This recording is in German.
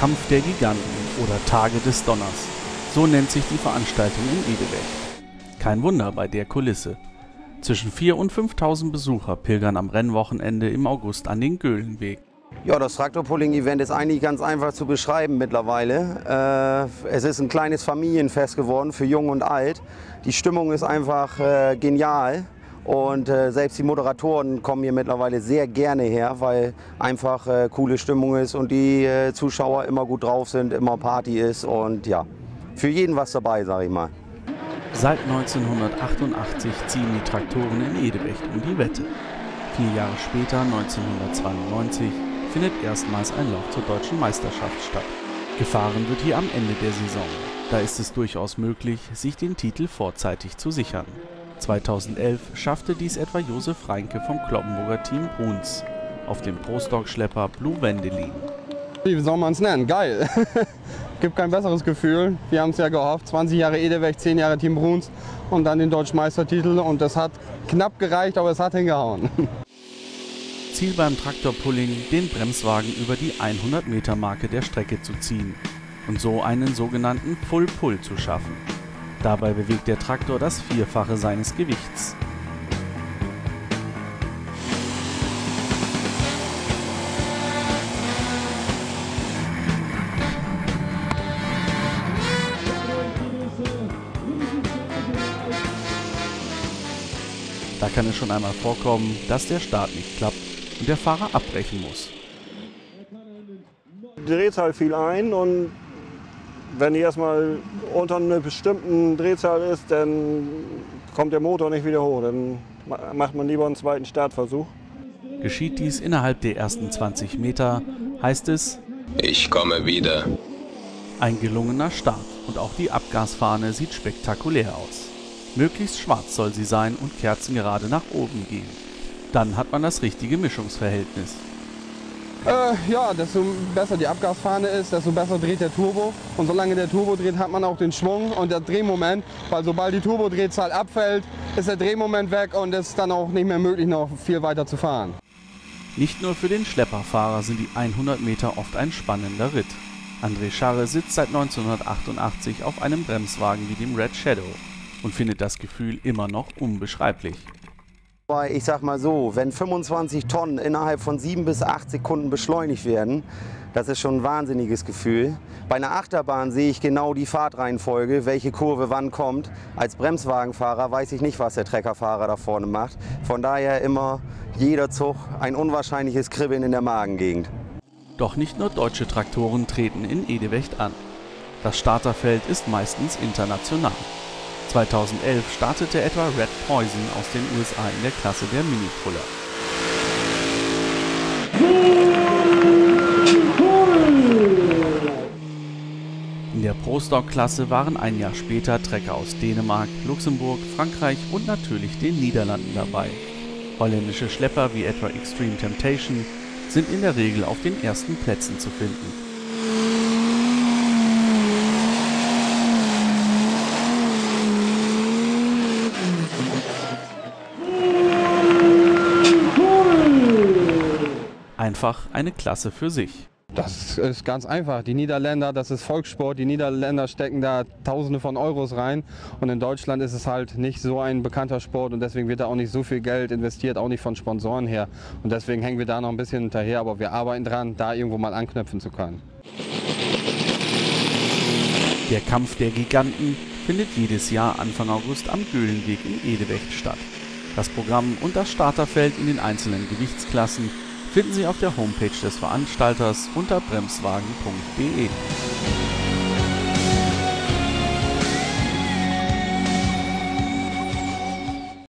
Kampf der Giganten oder Tage des Donners. So nennt sich die Veranstaltung in Edewecht. Kein Wunder bei der Kulisse. Zwischen 4.000 und 5.000 Besucher pilgern am Rennwochenende im August an den Göhlenweg. Ja, das Traktorpulling-Event ist eigentlich ganz einfach zu beschreiben mittlerweile. Äh, es ist ein kleines Familienfest geworden für Jung und Alt. Die Stimmung ist einfach äh, genial. Und äh, selbst die Moderatoren kommen hier mittlerweile sehr gerne her, weil einfach äh, coole Stimmung ist und die äh, Zuschauer immer gut drauf sind, immer Party ist und ja, für jeden was dabei, sag ich mal. Seit 1988 ziehen die Traktoren in Edewecht um die Wette. Vier Jahre später, 1992, findet erstmals ein Lauf zur deutschen Meisterschaft statt. Gefahren wird hier am Ende der Saison. Da ist es durchaus möglich, sich den Titel vorzeitig zu sichern. 2011 schaffte dies etwa Josef Reinke vom Kloppenburger Team Bruns auf dem Pro-Stock-Schlepper Blue Wendelin. Wie soll man es nennen? Geil. Gibt kein besseres Gefühl. Wir haben es ja gehofft. 20 Jahre Edelweg, 10 Jahre Team Bruns und dann den Deutschen Meistertitel. Und das hat knapp gereicht, aber es hat hingehauen. Ziel beim Traktorpulling, den Bremswagen über die 100-Meter-Marke der Strecke zu ziehen und so einen sogenannten Full Pull zu schaffen. Dabei bewegt der Traktor das Vierfache seines Gewichts. Da kann es schon einmal vorkommen, dass der Start nicht klappt und der Fahrer abbrechen muss. Die Drehzahl fiel ein und wenn die erstmal unter einer bestimmten Drehzahl ist, dann kommt der Motor nicht wieder hoch. Dann macht man lieber einen zweiten Startversuch. Geschieht dies innerhalb der ersten 20 Meter, heißt es, ich komme wieder. Ein gelungener Start und auch die Abgasfahne sieht spektakulär aus. Möglichst schwarz soll sie sein und kerzengerade nach oben gehen. Dann hat man das richtige Mischungsverhältnis. Äh, ja, desto besser die Abgasfahne ist, desto besser dreht der Turbo. Und solange der Turbo dreht, hat man auch den Schwung und der Drehmoment. Weil sobald die Turbodrehzahl abfällt, ist der Drehmoment weg und es ist dann auch nicht mehr möglich, noch viel weiter zu fahren. Nicht nur für den Schlepperfahrer sind die 100 Meter oft ein spannender Ritt. André Scharre sitzt seit 1988 auf einem Bremswagen wie dem Red Shadow und findet das Gefühl immer noch unbeschreiblich. Ich sag mal so, wenn 25 Tonnen innerhalb von sieben bis acht Sekunden beschleunigt werden, das ist schon ein wahnsinniges Gefühl. Bei einer Achterbahn sehe ich genau die Fahrtreihenfolge, welche Kurve wann kommt. Als Bremswagenfahrer weiß ich nicht, was der Treckerfahrer da vorne macht. Von daher immer jeder Zug ein unwahrscheinliches Kribbeln in der Magengegend. Doch nicht nur deutsche Traktoren treten in Edewecht an. Das Starterfeld ist meistens international. 2011 startete etwa Red Poison aus den USA in der Klasse der Mini-Puller. In der Pro-Stock-Klasse waren ein Jahr später Trecker aus Dänemark, Luxemburg, Frankreich und natürlich den Niederlanden dabei. Holländische Schlepper wie etwa Extreme Temptation sind in der Regel auf den ersten Plätzen zu finden. Einfach eine Klasse für sich. Das ist ganz einfach. Die Niederländer, das ist Volkssport. Die Niederländer stecken da Tausende von Euros rein. Und in Deutschland ist es halt nicht so ein bekannter Sport und deswegen wird da auch nicht so viel Geld investiert, auch nicht von Sponsoren her. Und deswegen hängen wir da noch ein bisschen hinterher, aber wir arbeiten dran, da irgendwo mal anknüpfen zu können. Der Kampf der Giganten findet jedes Jahr Anfang August am Göhlenweg in Edewecht statt. Das Programm und das Starterfeld in den einzelnen Gewichtsklassen finden Sie auf der Homepage des Veranstalters unter bremswagen.de.